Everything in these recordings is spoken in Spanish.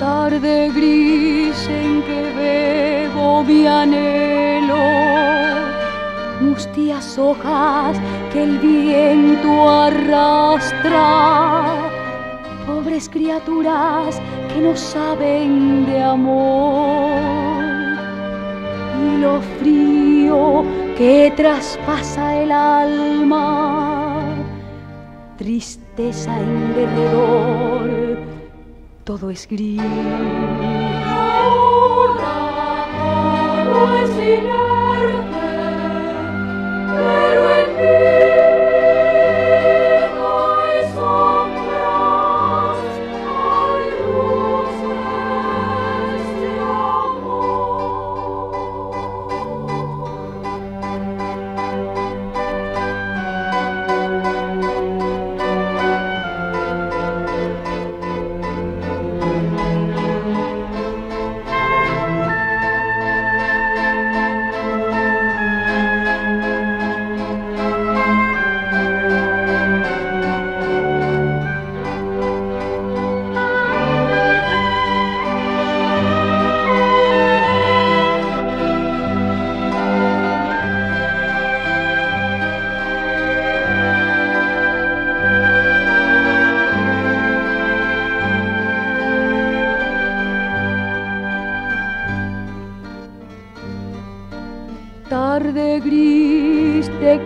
Tarde gris en que bebo mi anhelo, mustias hojas que el viento arrastra, pobres criaturas que no saben de amor. Y lo frío que traspasa el alma, tristeza en derredor, todo es gris.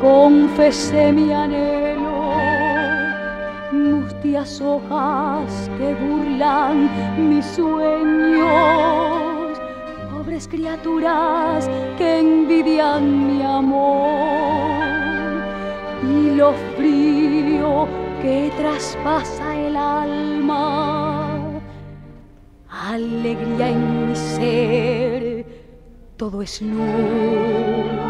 Confesé mi anhelo, mustias hojas que burlan mis sueños, pobres criaturas que envidian mi amor. Y lo frío que traspasa el alma, alegría en mi ser, todo es luz.